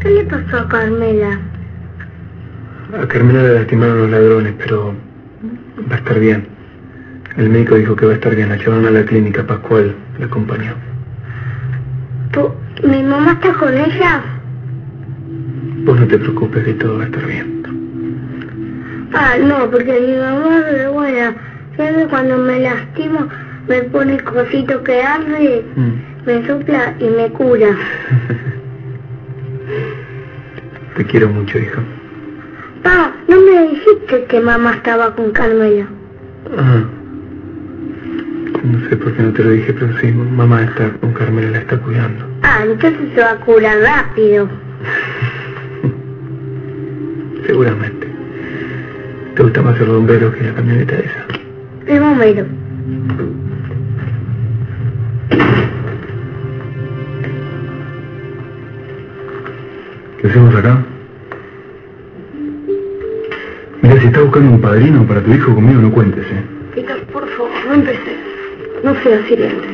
¿Qué le pasó a Carmela? A Carmela la lastimaron los ladrones, pero va a estar bien. El médico dijo que va a estar bien. La llevaron a la clínica. Pascual la acompañó. ¿Tú, ¿Mi mamá está con ella? Vos no te preocupes, que todo va a estar bien. Ah, no, porque mi mamá es buena. Siempre cuando me lastimo me pone cosito que arde, Mm. me sopla y me cura. Te quiero mucho, hijo. Pa, no me dijiste que mamá estaba con Carmela. Ah. No sé por qué no te lo dije, pero sí, mamá está con Carmela, la está cuidando. Ah, entonces se va a curar rápido. Seguramente. ¿Te gusta más el bombero que la camioneta esa? El bombero. ¿Qué hacemos acá? Mira, si estás buscando un padrino para tu hijo conmigo, no cuentes, ¿eh? Peter, por favor, no empeces. No seas hiriente.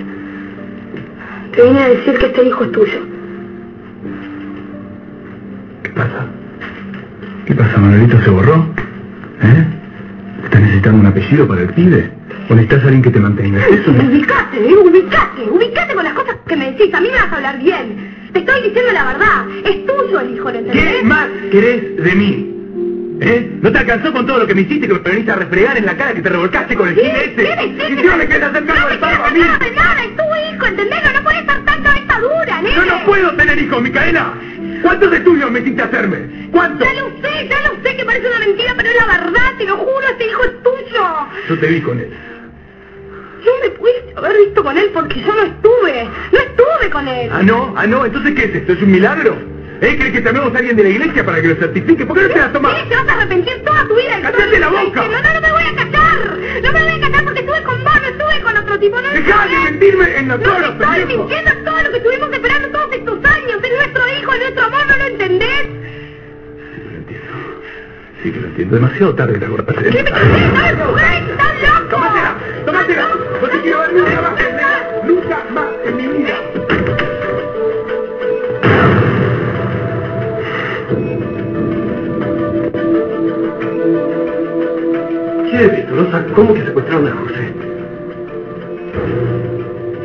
Te vine a decir que este hijo es tuyo. ¿Qué pasa? ¿Qué pasa, Manuelito? ¿Se borró? ¿Eh? ¿Estás necesitando un apellido para el pibe? ¿O necesitas alguien que te mantenga? Eso no... Ubicate, eh, ubicate, ubicate con las cosas que me decís. A mí me vas a hablar bien. Te estoy diciendo la verdad. Es tuyo el hijo, ¿lo entendés? ¿Qué más querés de mí? ¿Eh? ¿No te alcanzó con todo lo que me hiciste que me veniste a refregar en la cara que te revolcaste con el ese? ¿Qué decís? ¿Y encima me querés hacer cargo No del pago a mí? de nada, es tu hijo, ¿entendés? No, no puedes estar tan cabeza dura, nene. Yo no puedo tener hijos, Micaela. ¿Cuántos estudios me hiciste hacerme? ¿Cuántos? Ya lo sé, ya lo sé que parece una mentira, pero es la verdad, te lo juro, este hijo es tuyo. Yo te vi con él. No haber visto con él porque yo no estuve, no estuve con él. Ah, no, ah, no. Entonces, ¿qué es esto? ¿Es un milagro? ¿Eh? ¿Crees que llamemos a alguien de la iglesia para que lo certifique? ¿Por qué no te la tomás? Sí, te vas a arrepentir toda tu vida. ¡Cállate la boca! No, no, no me voy a callar. No me voy a callar porque estuve con vos, no estuve con otro tipo. No ¡Dejá de mentirme en la No cara, te estoy pendejo! mintiendo es todo lo que estuvimos esperando todos estos años. Es nuestro hijo, es nuestro amor, ¿no lo entendés? Sí que lo entiendo. Sí que lo entiendo. Demasiado tarde de ¿Qué me secuestraron a José?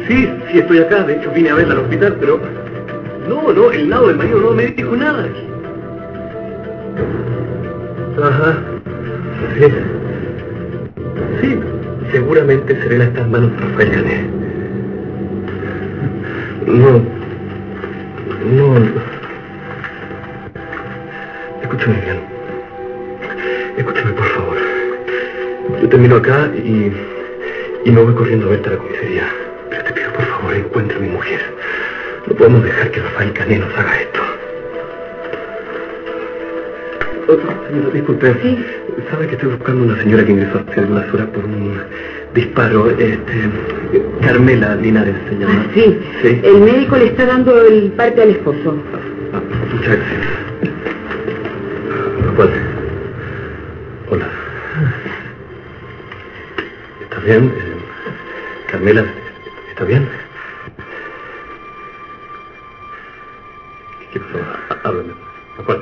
Sí, sí estoy acá. De hecho vine a verla al hospital, pero... No, no, el lado del marido no me dijo nada. Ajá. Sí. Sí, seguramente Serena está en manos Rafael Canet. No. No. Escúchame bien. Termino acá y. y me voy corriendo a verte a la comisaría. Pero te pido, por favor, encuentre a mi mujer. No podemos dejar que Rafael Canet nos haga esto. Oh, señora, disculpe. Sí. ¿Sabe que estoy buscando una señora que ingresó hace algunas horas por un disparo? Este, Carmela Linares se llama. Ah, sí. Sí. El médico le está dando el parte al esposo. Ah, muchas gracias. ¿Cuál? Hola. ¿Está bien? Eh, Carmela, ¿está bien? ¿Qué pasó? Há- Háblame. ¿A cuál?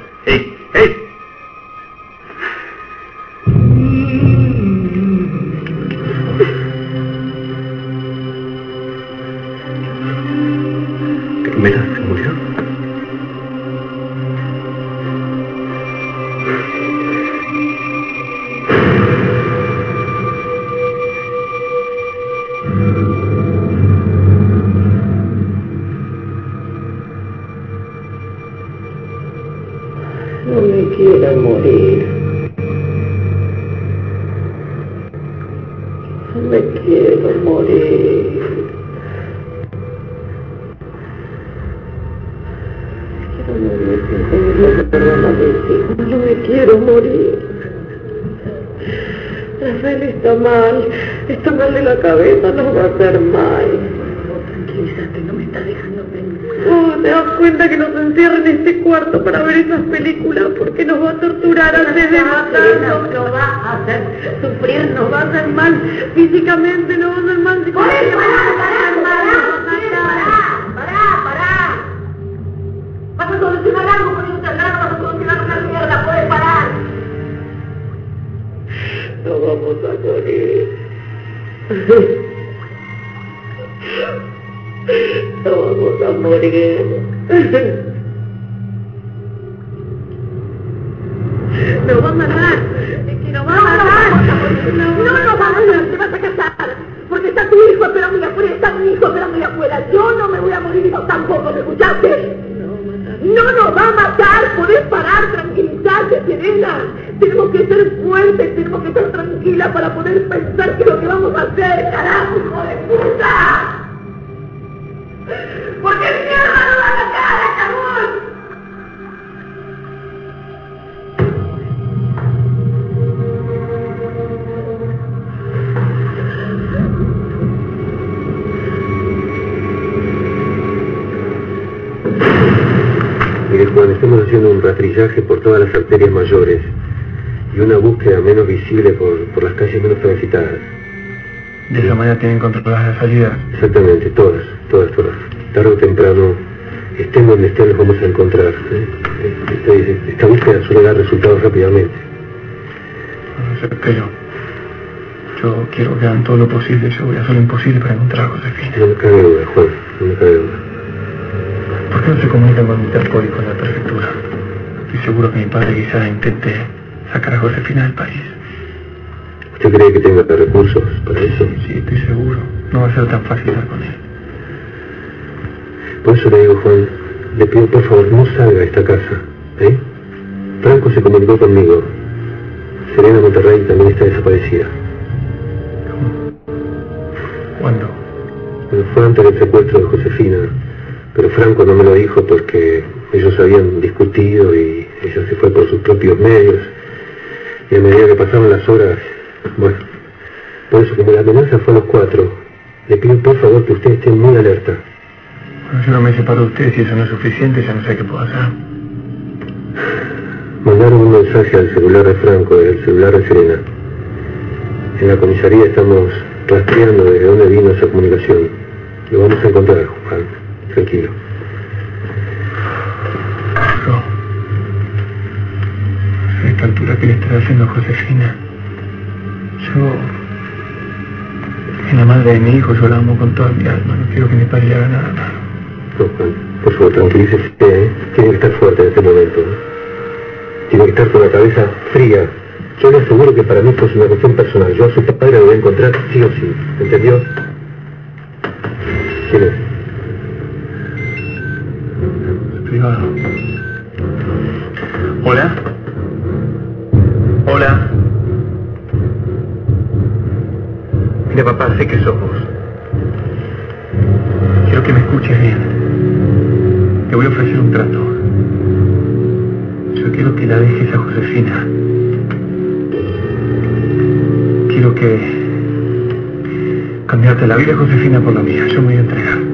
No me quiero morir. No me quiero morir. Quiero morir sin pedir lo que perdón a. No me quiero morir. Rafael está mal. Está mal de la cabeza. Nos va a hacer mal. Tranquilízate, no Oh, ¿Te das cuenta que nos encierra en este cuarto para ver esas películas? Porque nos va a torturar antes de matarnos. Nos va a hacer sufrir, nos va a hacer mal físicamente, nos va a hacer mal psicológicamente. ¡Pará, pará, pará! ¡Pará, pará! Vas a solucionar algo con un taladro, vas a solucionar una mierda, puedes parar. No vamos a morir. Nos va a matar. Es que nos va a matar. No, no a matar. Te vas a casar. Porque está tu hijo esperándome afuera. Está mi hijo esperándome afuera. Yo no me voy a morir y vos tampoco. ¿Me escuchaste? No nos va a matar. Podés parar, tranquilizarte, Serena. Tenemos que ser fuertes. Tenemos que estar tranquilas para poder pensar qué es lo que vamos a hacer. Carajo, hijo de puta. Porque mierda no va a matar, cabrón. Mire Juan, estamos haciendo un rastrillaje por todas las arterias mayores y una búsqueda menos visible por, por las calles menos transitadas. De esa manera tienen controladas las salidas. Exactamente, todas, todas, todas. Tarde o temprano, estén donde estén, los vamos a encontrar. ¿eh? Este- esta búsqueda suele dar resultados rápidamente. No sé, pero yo quiero que hagan todo lo posible. Yo voy a hacer lo imposible para encontrar a Josefina. No me cabe duda, Juan, no me cabe duda. ¿Por qué no se comunican con Interpol y con la prefectura? Estoy seguro que mi padre quizás intente sacar a Josefina del país. ¿Usted cree que tenga recursos para eso? Sí, estoy seguro. No va a ser tan fácil dar con él. Por eso le digo, Juan, le pido por favor no salga de esta casa. ¿eh? Franco se comunicó conmigo. Serena Monterrey también está desaparecida. ¿Cuándo? Bueno, fue antes del secuestro de Josefina, pero Franco no me lo dijo porque ellos habían discutido y ella se fue por sus propios medios. Y a medida que pasaban las horas, bueno, por eso como la amenaza fue a los cuatro, le pido por favor que usted esté muy alerta. Bueno, yo no me separo de usted. Si eso no es suficiente, ya no sé qué puedo hacer. Mandaron un mensaje al celular de Franco, del celular de Serena. En la comisaría estamos rastreando desde dónde vino esa comunicación. Lo vamos a encontrar, Juan. Tranquilo. Yo... A esta altura que le estoy haciendo Josefina. Yo... Es la madre de mi hijo, yo la amo con toda mi alma. No quiero que mi padre le haga nada malo. Por favor, tranquilícese. ¿eh? Tiene que estar fuerte en este momento. Tiene que estar con la cabeza fría. Yo le aseguro que para mí esto es una cuestión personal. Yo a su padre lo voy a encontrar sí o sí. ¿Entendió? ¿Quién es? Privado. Hola. Hola. Mira, papá, sé que sos vos. Quiero que me escuches bien. Te voy a ofrecer un trato. Yo quiero que la dejes a Josefina. Quiero que cambiarte la vida, Josefina, por la mía. Yo me voy a entregar.